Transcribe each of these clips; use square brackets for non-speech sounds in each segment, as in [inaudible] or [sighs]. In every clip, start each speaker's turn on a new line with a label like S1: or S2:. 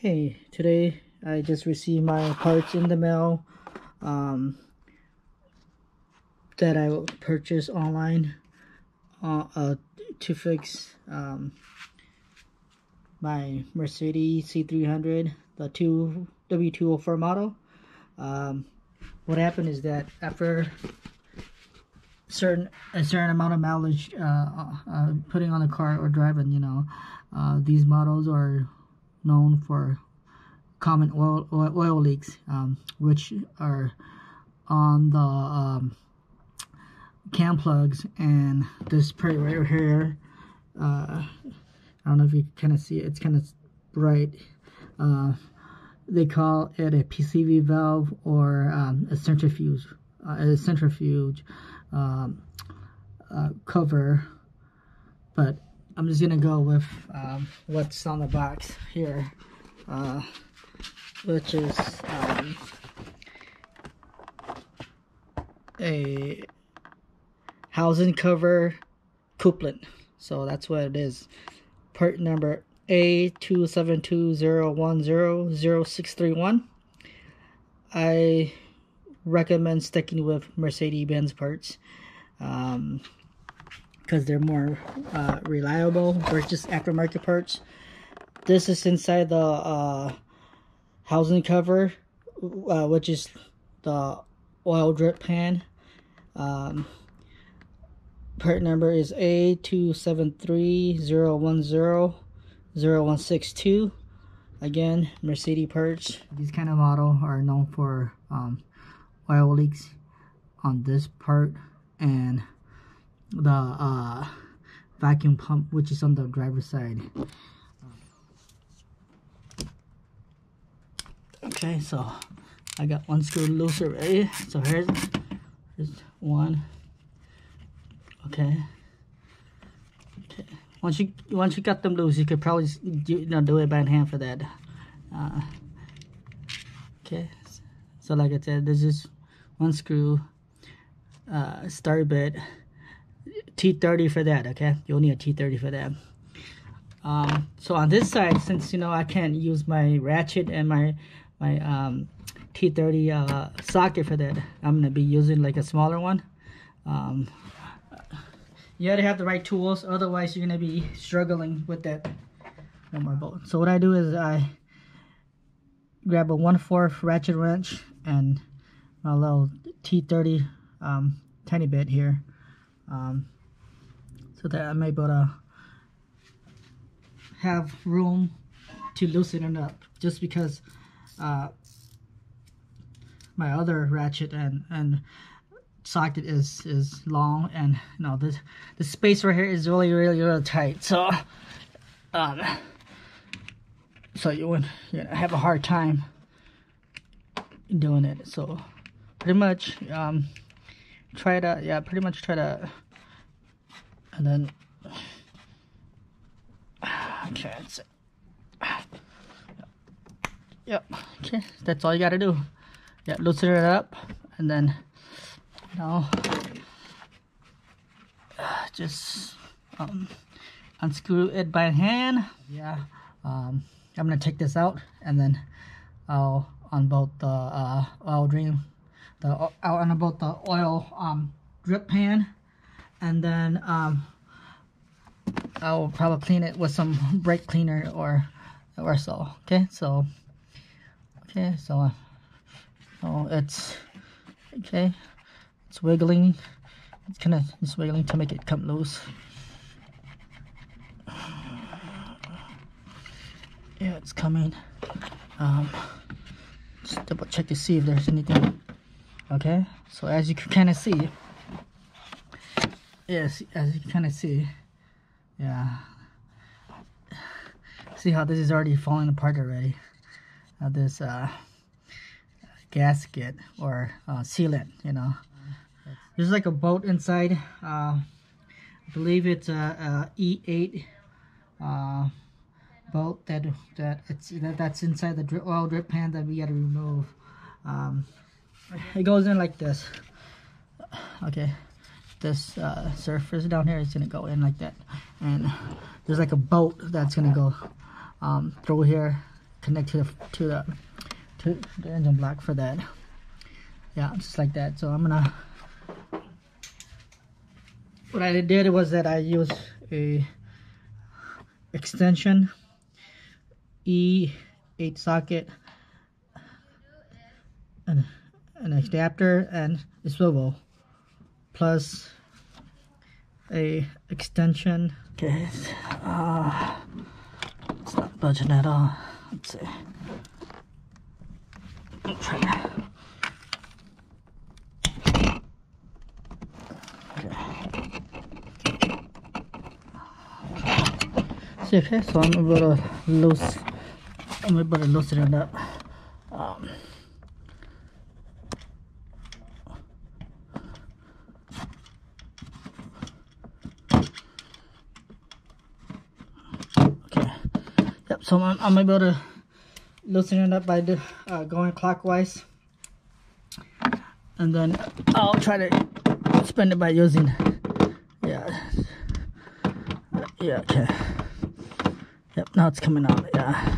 S1: Okay, today I just received my parts in the mail um, that I purchased online uh, uh, to fix um, my Mercedes C300, the two W204 model. Um, what happened is that after certain a certain amount of mileage uh, uh, putting on the car or driving, you know, uh, these models are known for common oil, oil, oil leaks, um, which are on the um, cam plugs and this part right here. Uh, I don't know if you kind of see it. It's kind of bright. Uh, they call it a PCV valve or um, a centrifuge, uh, a centrifuge um, uh, cover. But I'm just gonna go with um, what's on the box here, uh, which is um, a housing cover couplet. So that's what it is. Part number A27201000631. I recommend sticking with Mercedes-Benz parts. Um, because they're more uh, reliable versus aftermarket parts. This is inside the uh, housing cover, uh, which is the oil drip pan. Um, part number is A2730100162. Again, Mercedes parts. These kind of model are known for um, oil leaks on this part and the uh, vacuum pump which is on the driver's side. Okay so I got one screw loose already. So here's, here's one. Okay. Okay. Once you once you got them loose you could probably do, you know, do it by hand for that. Uh, okay. So like I said this is one screw uh, start bit T30 for that, okay? You'll need a T30 for that. Um, so on this side, since, you know, I can't use my ratchet and my, my um, T30 uh, socket for that, I'm going to be using like a smaller one. Um, you gotta have the right tools, otherwise you're going to be struggling with that one more bolt. So what I do is I grab a 1 4th ratchet wrench and a little T30 um, tiny bit here. Um, so that I'm able to have room to loosen it up just because uh, my other ratchet and and socket is is long and you know the the space right here is really really really tight. So um so you would you know, have a hard time doing it. So pretty much um try to yeah pretty much try to and then okay that's it yep okay that's all you gotta do. Yeah loosen it up and then you know [sighs] just um, unscrew it by hand. Yeah. Um, I'm gonna take this out and then I'll unbolt the uh, oil drain the on about the oil um, drip pan and then um, I'll probably clean it with some brake cleaner or or so okay? So okay so so it's okay it's wiggling. It's kind of it's wiggling to make it come loose. Yeah it's coming. Um just double check to see if there's anything okay? So as you can kind of see yes as you can kind of see yeah. See how this is already falling apart already. Uh, this uh, gasket or uh, sealant you know. There's like a bolt inside uh, I believe it's a, a E8 uh, bolt that that it's that, that's inside the drip, oil drip pan that we got to remove. Um, it goes in like this. Okay this uh, surface down here is gonna go in like that and there's like a bolt that's gonna go um, through here connect to the to the to the engine block for that. Yeah, just like that. So I'm gonna. What I did was that I used a extension E8 socket and an adapter and a swivel plus a extension. Okay uh, it's not budging at all. Let's see. I'll try that. Okay. So I'm about to loose I'm about to loosen it up um, so I'm, able to loosen it up by uh, going clockwise. And then I'll try to spin it by using yeah. Yeah okay. Yep now it's coming out yeah.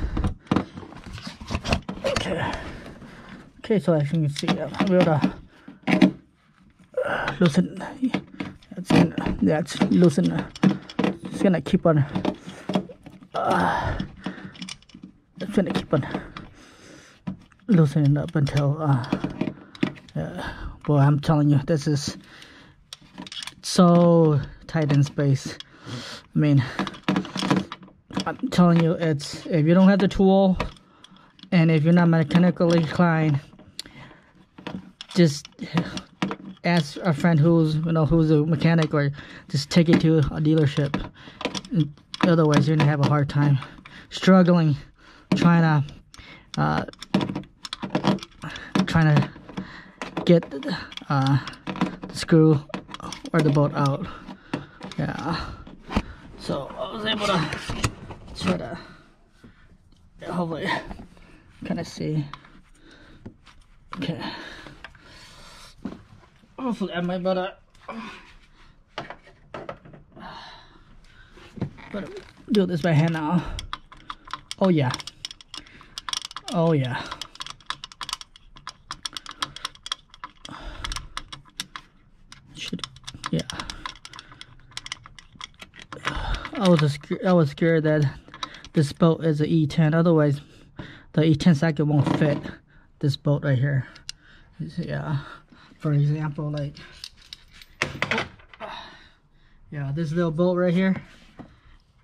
S1: Okay. Okay so as you can see yeah, I'm able to uh, loosen it's gonna that's loosen it's gonna keep on uh, I'm gonna keep on loosening up until uh, uh boy I'm telling you this is so tight in space. I mean I'm telling you it's if you don't have the tool and if you're not mechanically inclined just ask a friend who's you know who's a mechanic or just take it to a dealership. Otherwise you're gonna have a hard time struggling trying to uh, trying to get uh, the screw or the bolt out. Yeah. So I was able to try to hopefully kind of see. Okay. Hopefully I might better. But do this by hand now. Oh yeah. Oh yeah. Should yeah. I was I was scared that this boat is an E10. Otherwise, the E10 socket won't fit this boat right here. Yeah. For example, like yeah, this little bolt right here.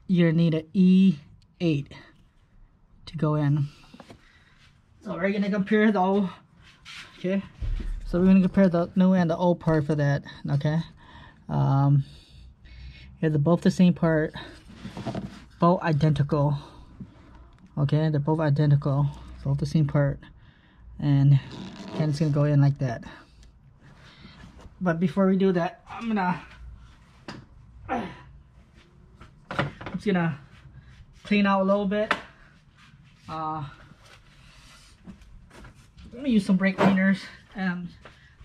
S1: You're gonna need an E8 to go in. So we're gonna compare the old, okay? So we're gonna compare the new and the old part for that, okay? Um, yeah, they're both the same part, both identical, okay? They're both identical, both the same part, and and it's gonna go in like that. But before we do that, I'm gonna, I'm just gonna clean out a little bit. Uh, I'm gonna use some brake cleaners. And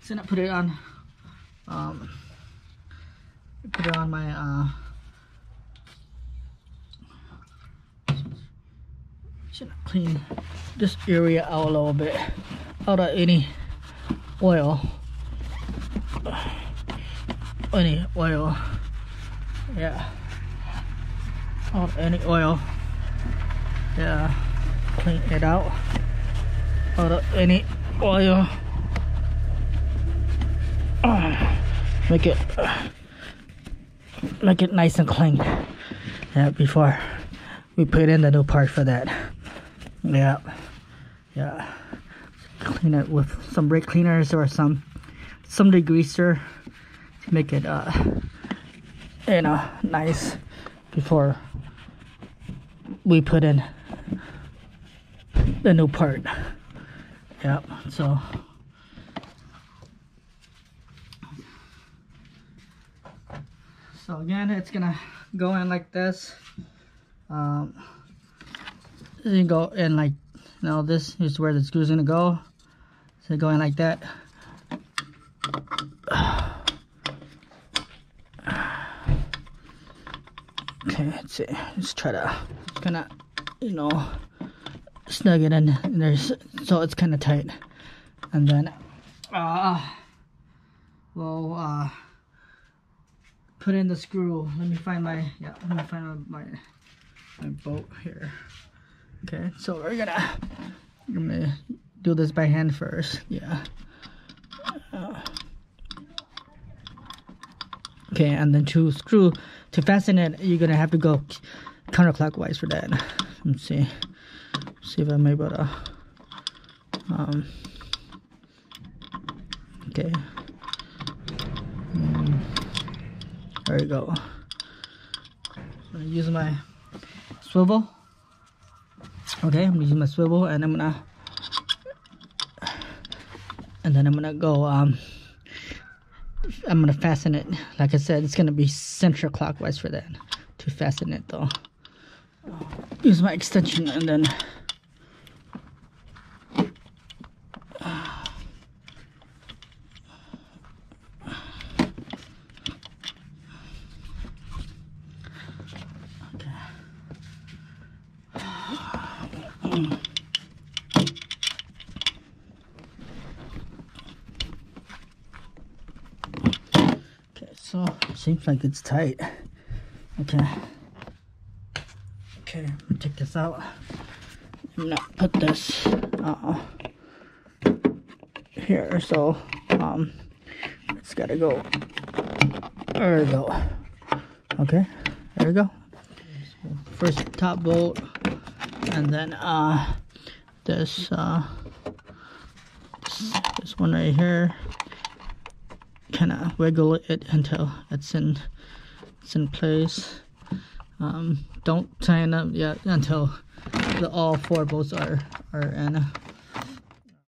S1: then I put it on um, put it on my uh, should clean this area out a little bit out of any oil. Any oil. Yeah. Out of any oil. Yeah. Clean it out or any oil make it make it nice and clean. Yeah before we put in the new part for that. Yeah yeah. Clean it with some brake cleaners or some some degreaser to make it uh you know nice before we put in the new part Yep, so. So again it's gonna go in like this. Um you go in like now this is where the screw's gonna go. So go in like that. [sighs] Okay let's see. Let's try to gonna you know snug it in there so it's kind of tight. And then uh we'll uh put in the screw. Let me find my yeah let me find my my bolt here. Okay so we're gonna I'm gonna do this by hand first yeah. Uh, okay and then to screw to fasten it you're gonna have to go counterclockwise for that. Let's see see if I'm able to um, okay. Mm, there we go. I'm gonna use my swivel. Okay I'm using my swivel and I'm gonna and then I'm gonna go um I'm gonna fasten it. Like I said it's gonna be center clockwise for that. To fasten it though. Use my extension and then So seems like it's tight. Okay. Okay, I'm gonna take this out. I'm gonna put this uh, here. So um, it's gotta go. There we go. Okay, there we go. First top bolt, and then uh, this uh, this, this one right here kind of wiggle it until it's in it's in place. Um, don't tighten up yet until the all four bolts are are in